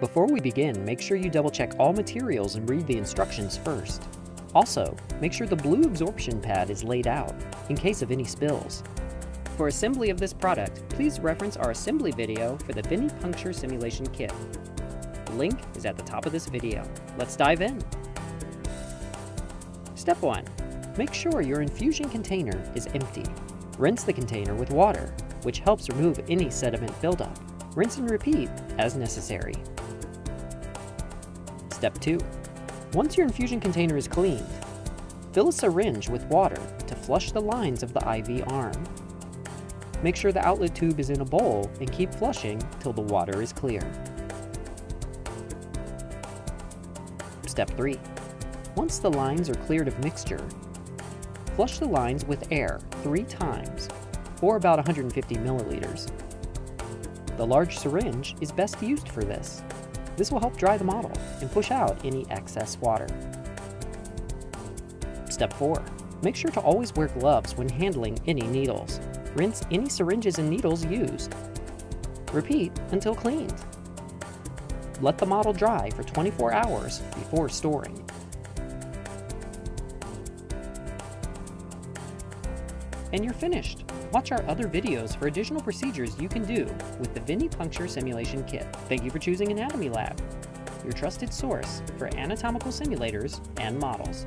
Before we begin, make sure you double check all materials and read the instructions first. Also, make sure the blue absorption pad is laid out, in case of any spills. For assembly of this product, please reference our assembly video for the Vini Puncture Simulation Kit. The link is at the top of this video. Let's dive in! Step 1. Make sure your infusion container is empty. Rinse the container with water, which helps remove any sediment buildup. Rinse and repeat as necessary. Step 2. Once your infusion container is cleaned, fill a syringe with water to flush the lines of the IV arm. Make sure the outlet tube is in a bowl and keep flushing till the water is clear. Step 3. Once the lines are cleared of mixture, flush the lines with air three times, or about 150 milliliters. The large syringe is best used for this. This will help dry the model and push out any excess water. Step 4. Make sure to always wear gloves when handling any needles. Rinse any syringes and needles used. Repeat until cleaned. Let the model dry for 24 hours before storing. And you're finished! Watch our other videos for additional procedures you can do with the Venipuncture Simulation Kit. Thank you for choosing Anatomy Lab, your trusted source for anatomical simulators and models.